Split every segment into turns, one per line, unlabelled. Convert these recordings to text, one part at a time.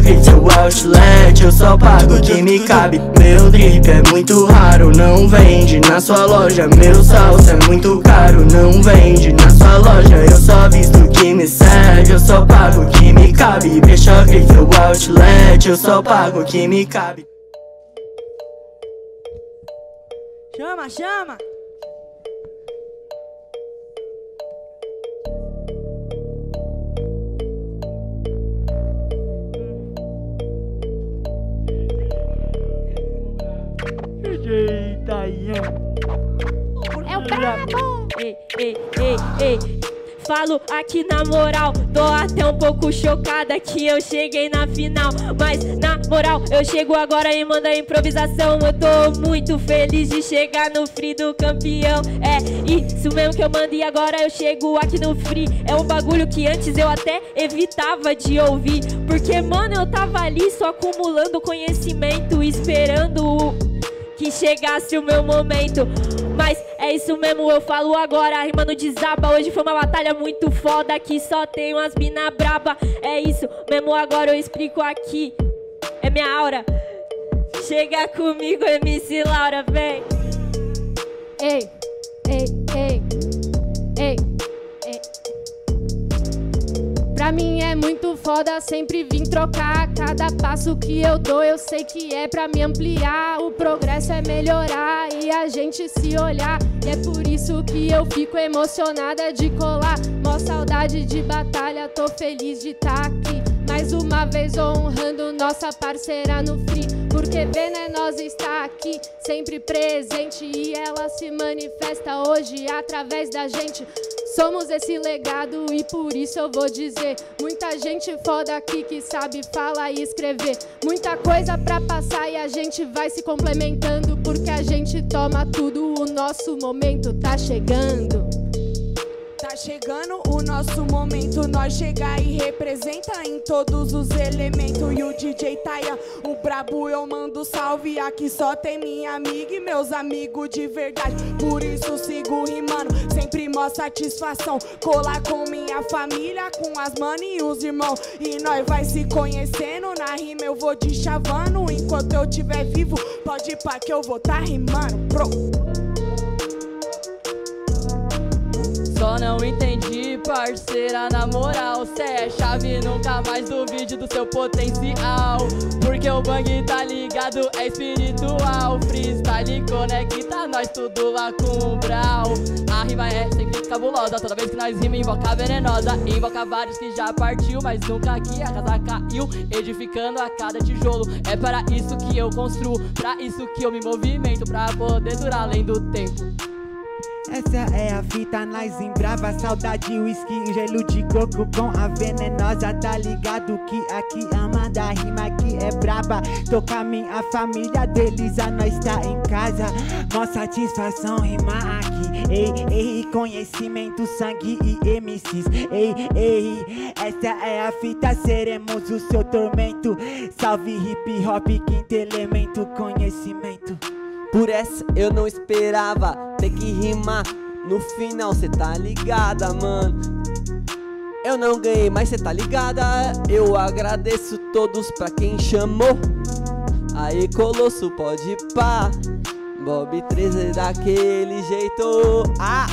grita o outlet Eu só pago o que me cabe. Meu drip é muito raro, não vende na sua loja. Meu salsa é muito caro, não vende na sua loja. Eu só visto o que me serve, eu só pago o que me cabe. Deixa o outlet, eu só pago o que me cabe.
Chama, chama!
É o brabo!
Ei, ei, ei, ei. Falo aqui na moral, tô até um pouco chocada que eu cheguei na final. Mas na moral, eu chego agora e mando a improvisação. Eu tô muito feliz de chegar no free do campeão. É isso mesmo que eu mando e agora eu chego aqui no free. É um bagulho que antes eu até evitava de ouvir. Porque, mano, eu tava ali só acumulando conhecimento, esperando o que chegasse o meu momento. Mas é isso mesmo, eu falo agora, rima no desaba. Hoje foi uma batalha muito foda, que só tem umas mina braba. É isso mesmo, agora eu explico aqui. É minha aura. Chega comigo, MC Laura, vem.
Ei, Pra mim é muito foda sempre vim trocar. Cada passo que eu dou, eu sei que é pra me ampliar. O progresso é melhorar e a gente se olhar. E é por isso que eu fico emocionada de colar. Mó saudade de batalha, tô feliz de tá aqui. Mais uma vez honrando nossa parceira no free. Porque Venenosa está aqui, sempre presente. E ela se manifesta hoje através da gente. Somos esse legado e por isso eu vou dizer. Muita gente foda aqui que sabe falar e escrever. Muita coisa pra passar e a gente vai se complementando. Porque a gente toma tudo, o nosso momento tá chegando.
Chegando o nosso momento, nós chegar e representa em todos os elementos. E o DJ Taia, o brabo eu mando salve. Aqui só tem minha amiga e meus amigos de verdade. Por isso sigo rimando, sempre mó satisfação. Colar com minha família, com as manas e os irmãos. E nós vai se conhecendo, na rima eu vou te chavando. Enquanto eu tiver vivo, pode ir pra que eu vou tá rimando. Pro.
Parceira, na moral Cê é chave, nunca mais duvide do seu potencial. Porque o bang tá ligado, é espiritual. Freestyle conecta nós tudo lá com o Brau. A rima é sempre cabulosa, toda vez que nós rima invoca venenosa. Invoca vários que já partiu, mas nunca aqui a casa caiu. Edificando a cada tijolo, é para isso que eu construo. Pra isso que eu me movimento, pra poder durar além do tempo
essa é a fita, nós em brava Saudade, whisky, gelo de coco com a venenosa Tá ligado que aqui ama da rima que é braba. Toca minha família a nós tá em casa. Mó satisfação rimar aqui. Ei, ei, conhecimento, sangue e MCs Ei, ei, essa é a fita, seremos o seu tormento. Salve hip hop, quinto elemento, conhecimento.
Por essa eu não esperava ter que rimar no final, cê tá ligada, mano. Eu não ganhei, mas cê tá ligada. Eu agradeço todos pra quem chamou. Aí, Colosso, pode pá. Bob 13 daquele jeito. Ah!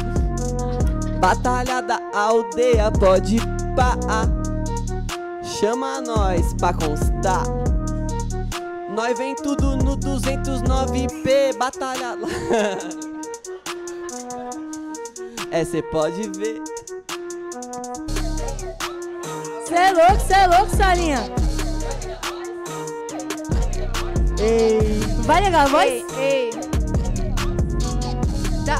Batalha da aldeia, pode pá. Chama nós pra constar. Nós vem tudo no 209p, batalha. é, cê pode ver.
Cê é louco, cê é louco, Salinha.
Ei,
Vai ligar a voz?
Ei, ei.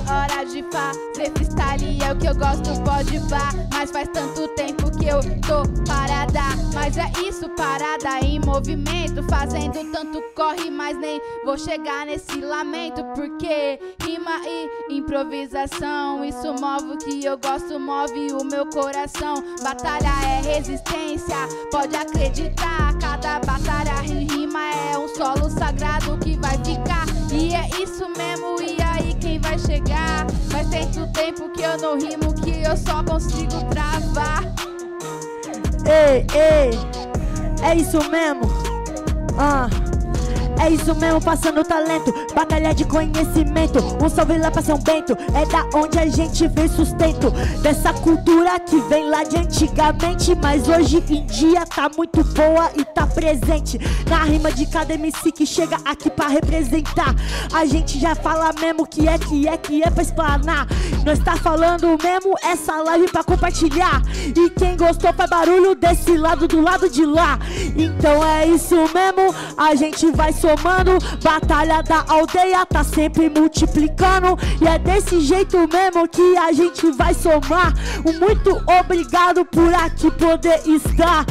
Hora de fazer freestyle é o que eu gosto, pode bar. Mas faz tanto tempo que eu tô parada. Mas é isso, parada em movimento. Fazendo tanto corre, mas nem vou chegar nesse lamento. Porque rima e improvisação. Isso move o que eu gosto, move o meu coração. Batalha é resistência, pode acreditar. Cada batalha rima é um solo sagrado que Tanto tempo que eu não rimo que eu só consigo travar.
Ei, ei.
É isso mesmo. Ah. É isso mesmo, passando talento, batalha de conhecimento. Um salve lá pra São Bento, é da onde a gente vê sustento. Dessa cultura que vem lá de antigamente, mas hoje em dia tá muito boa e tá presente. Na rima de cada MC que chega aqui pra representar. A gente já fala mesmo que é, que é, que é pra explanar. Nós tá falando mesmo essa live pra compartilhar. E quem gostou faz barulho desse lado, do lado de lá. Então é isso mesmo, a gente vai somando. Batalha da aldeia tá sempre multiplicando. E é desse jeito mesmo que a gente vai somar. Muito obrigado por aqui poder estar.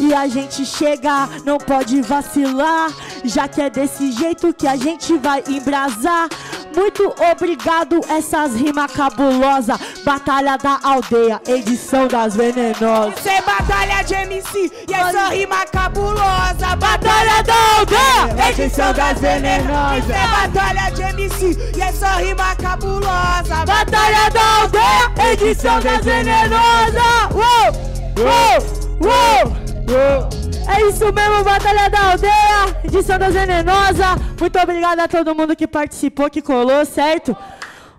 E a gente chega, não pode vacilar. Já que é desse jeito que a gente vai embrasar. Muito obrigado, essas rimas cabulosas. Batalha da aldeia, edição das venenosas.
Isso é batalha de MC e essa rima cabulosa.
Batalha da aldeia, edição das venenosas.
Isso é batalha de MC e essa rima cabulosa.
Batalha da aldeia, edição das venenosas. Uou, uou, uou, uou. É isso mesmo, Batalha da Aldeia, edição das Venenosa. Muito obrigado a todo mundo que participou, que colou, certo?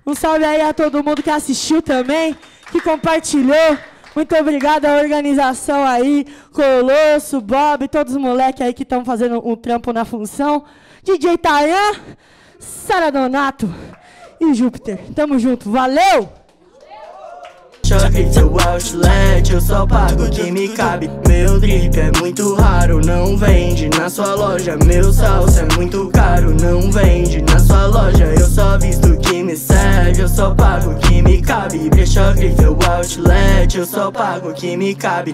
Um salve aí a todo mundo que assistiu também, que compartilhou. Muito obrigado à organização aí, Colosso, Bob, todos os moleques aí que estão fazendo um trampo na função. DJ Tayan, Sara Donato e Júpiter. Tamo junto, valeu!
Choque seu outlet, eu só pago o que me cabe. Meu drip é muito raro, não vende na sua loja. Meu salsa é muito caro, não vende na sua loja. Eu só visto que me serve, eu só pago o que me cabe. Brechoque seu outlet, eu só pago o que me cabe